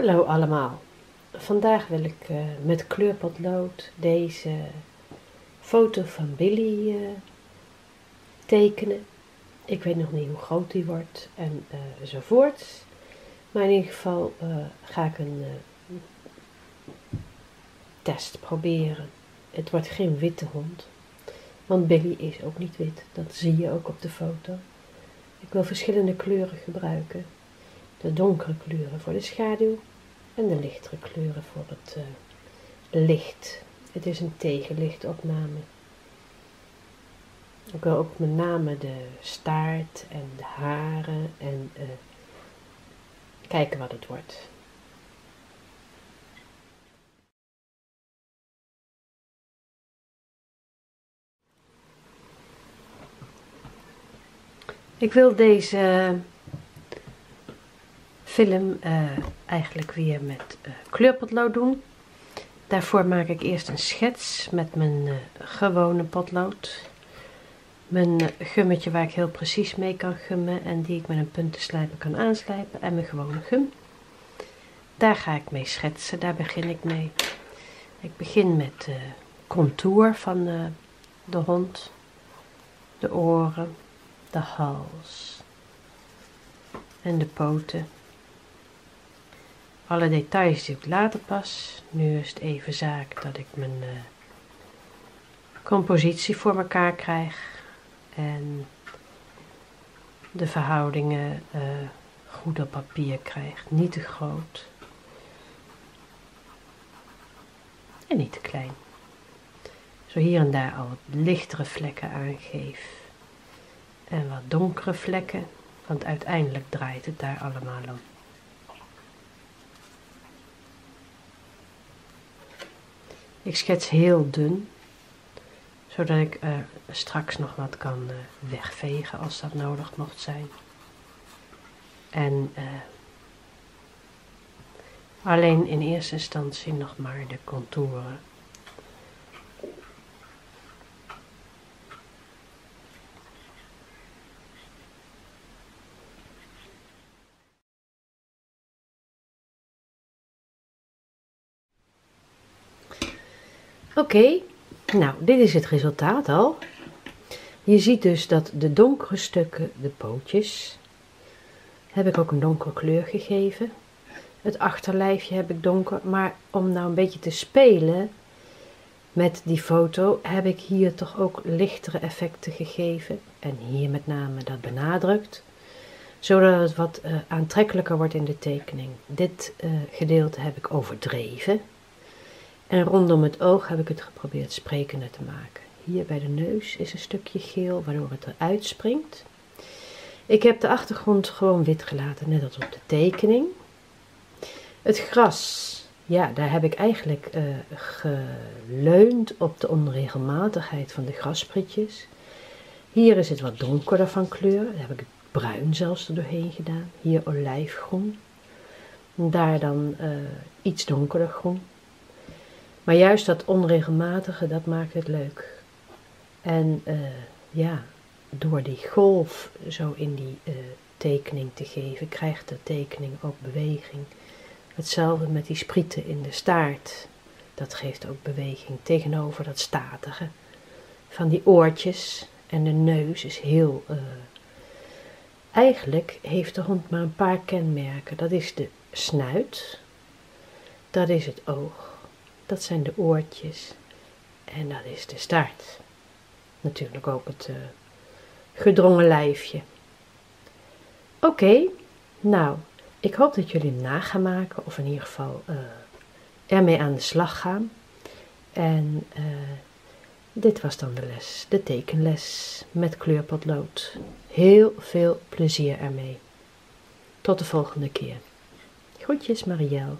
Hallo allemaal. Vandaag wil ik uh, met kleurpotlood deze foto van Billy uh, tekenen. Ik weet nog niet hoe groot die wordt en uh, enzovoort. Maar in ieder geval ga ik een test proberen. Het wordt geen witte hond, want Billy is ook niet wit. Dat zie je ook op de foto. Ik wil verschillende kleuren gebruiken. De donkere kleuren voor de schaduw en de lichtere kleuren voor het uh, licht. Het is een tegenlichtopname. Ik wil ook met name de staart en de haren en uh, kijken wat het wordt. Ik wil deze film uh, eigenlijk weer met uh, kleurpotlood doen. Daarvoor maak ik eerst een schets met mijn uh, gewone potlood. Mijn gummetje waar ik heel precies mee kan gummen en die ik met een puntenslijper kan aanslijpen en mijn gewone gum. Daar ga ik mee schetsen, daar begin ik mee. Ik begin met de contour van de hond, de oren, de hals en de poten. Alle details die ik later pas. Nu is het even zaak dat ik mijn uh, compositie voor elkaar krijg. En de verhoudingen uh, goed op papier krijg. Niet te groot. En niet te klein. Zo hier en daar al wat lichtere vlekken aangeef. En wat donkere vlekken. Want uiteindelijk draait het daar allemaal om. Ik schets heel dun, zodat ik uh, straks nog wat kan uh, wegvegen als dat nodig mocht zijn. En uh, alleen in eerste instantie nog maar de contouren. Oké, nou dit is het resultaat al. Je ziet dus dat de donkere stukken, de pootjes, heb ik ook een donkere kleur gegeven. Het achterlijfje heb ik donker, maar om nou een beetje te spelen met die foto heb ik hier toch ook lichtere effecten gegeven. En hier met name dat benadrukt, zodat het wat uh, aantrekkelijker wordt in de tekening. Dit uh, gedeelte heb ik overdreven. En rondom het oog heb ik het geprobeerd sprekender te maken. Hier bij de neus is een stukje geel, waardoor het eruit springt. Ik heb de achtergrond gewoon wit gelaten, net als op de tekening. Het gras, ja, daar heb ik eigenlijk uh, geleund op de onregelmatigheid van de grassprietjes. Hier is het wat donkerder van kleur, daar heb ik het bruin zelfs er doorheen gedaan. Hier olijfgroen. Daar dan uh, iets donkerder groen. Maar juist dat onregelmatige, dat maakt het leuk. En uh, ja, door die golf zo in die uh, tekening te geven, krijgt de tekening ook beweging. Hetzelfde met die sprieten in de staart. Dat geeft ook beweging tegenover dat statige. Van die oortjes en de neus is heel. Uh, eigenlijk heeft de hond maar een paar kenmerken. Dat is de snuit, dat is het oog dat zijn de oortjes en dat is de staart. Natuurlijk ook het uh, gedrongen lijfje. Oké, nou, ik hoop dat jullie hem na gaan maken of in ieder geval uh, ermee aan de slag gaan. En uh, dit was dan de les, de tekenles met kleurpotlood. Heel veel plezier ermee. Tot de volgende keer. Groetjes Marielle.